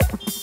you